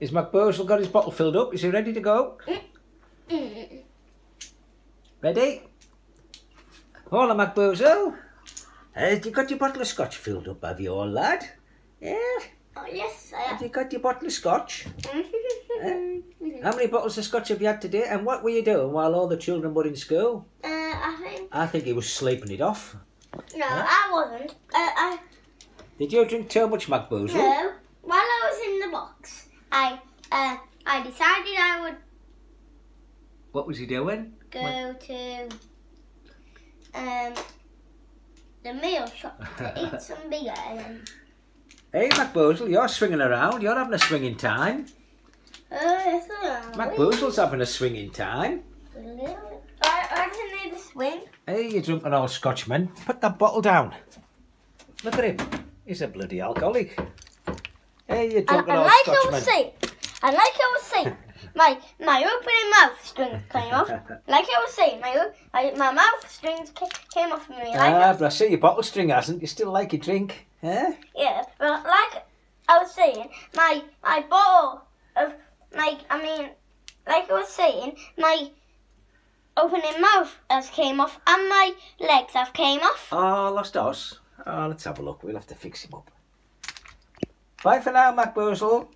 Is Macboozle got his bottle filled up? Is he ready to go? Ready? Hola, Macboozle. Have you got your bottle of scotch filled up, have you, old lad? Yeah? Oh, yes, I Have have. you got your bottle of scotch? How many bottles of scotch have you had today? And what were you doing while all the children were in school? Uh, I think. I think he was sleeping it off. No, I wasn't. Uh, I. Did you drink too much, Macboozle? No. While I was in the box, I. Uh, I decided I would What was he doing? go to. Um. The meal shop to eat some beer and. Hey, Macboozle, you're swinging around. You're having a swinging time. Oh, yes, I. Macboozle's having a swinging time. I, I didn't need to swing. Hey, you drunken old Scotchman. Put that bottle down. Look at him. He's a bloody alcoholic. Hey, you drunken old like I was Scotchman. And like I was saying, my my opening mouth strings came off. Like I was saying, my my, my mouth strings came off of me. Like Ah, but I see your bottle string hasn't. You still like your drink, huh? yeah, but like I was saying, my my bottle of my I mean, like I was saying, my opening mouth has came off and my legs have came off. Oh, lost us. Oh, ah, let's have a look. We'll have to fix him up. Bye for now, Macboozle.